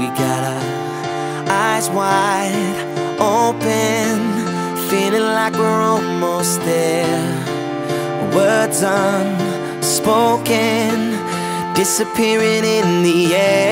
We got our eyes wide open, feeling like we're almost there. Words unspoken, disappearing in the air.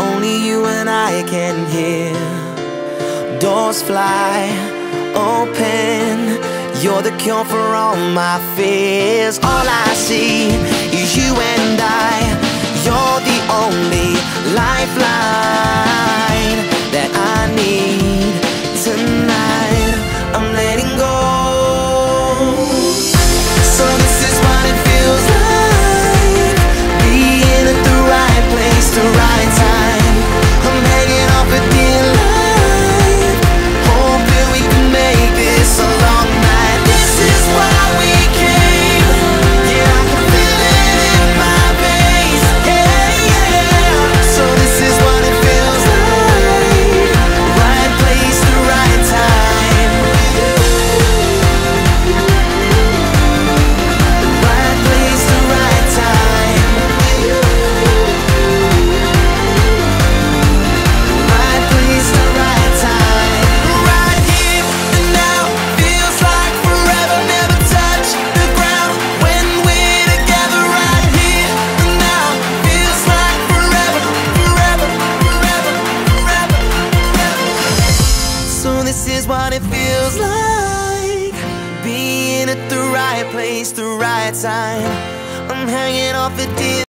only you and I can hear. Doors fly open, you're the cure for all my fears. All I see is you and I, you're the only lifeline. right place, the right time. I'm hanging off a deal.